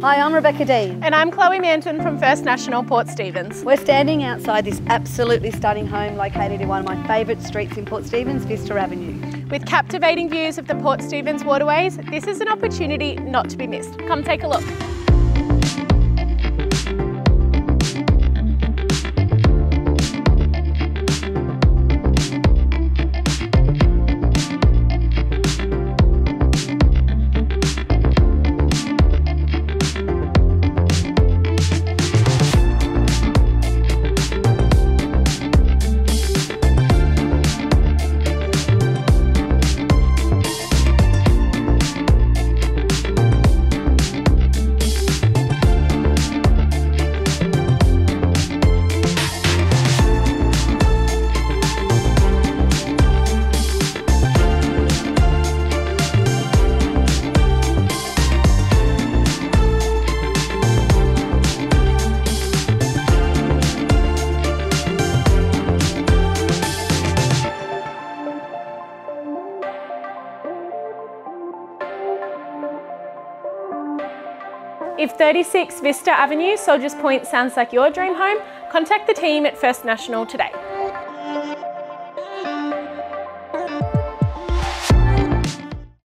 Hi, I'm Rebecca Dean. And I'm Chloe Manton from First National Port Stephens. We're standing outside this absolutely stunning home located in one of my favourite streets in Port Stephens, Vista Avenue. With captivating views of the Port Stephens waterways, this is an opportunity not to be missed. Come take a look. If 36 Vista Avenue, Soldiers Point sounds like your dream home, contact the team at First National today.